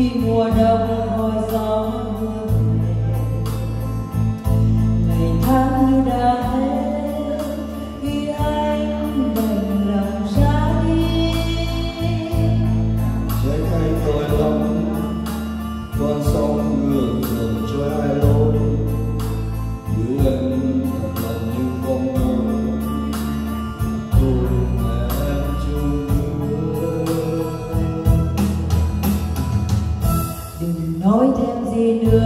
khi mùa đông hồi gió mưa. Ngày tháng như đang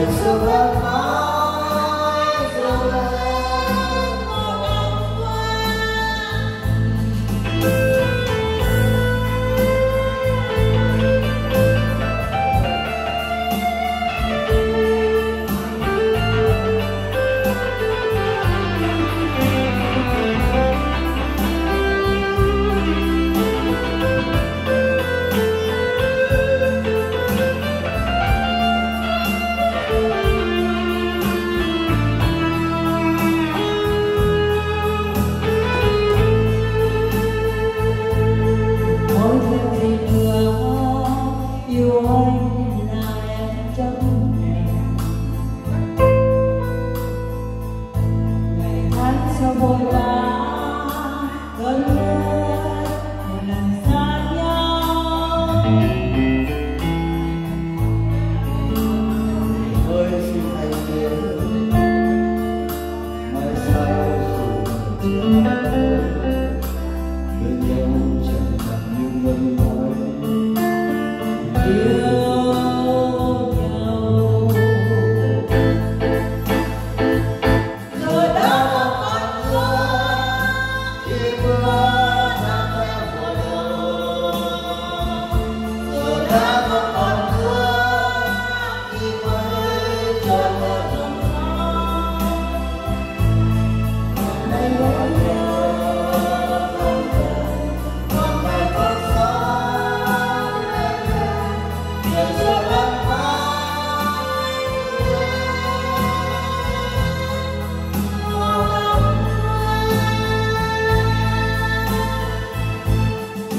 It's about you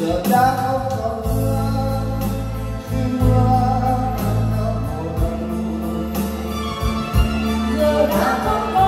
giờ đã không còn mưa khi mưa nắng đã mùa giờ đã không còn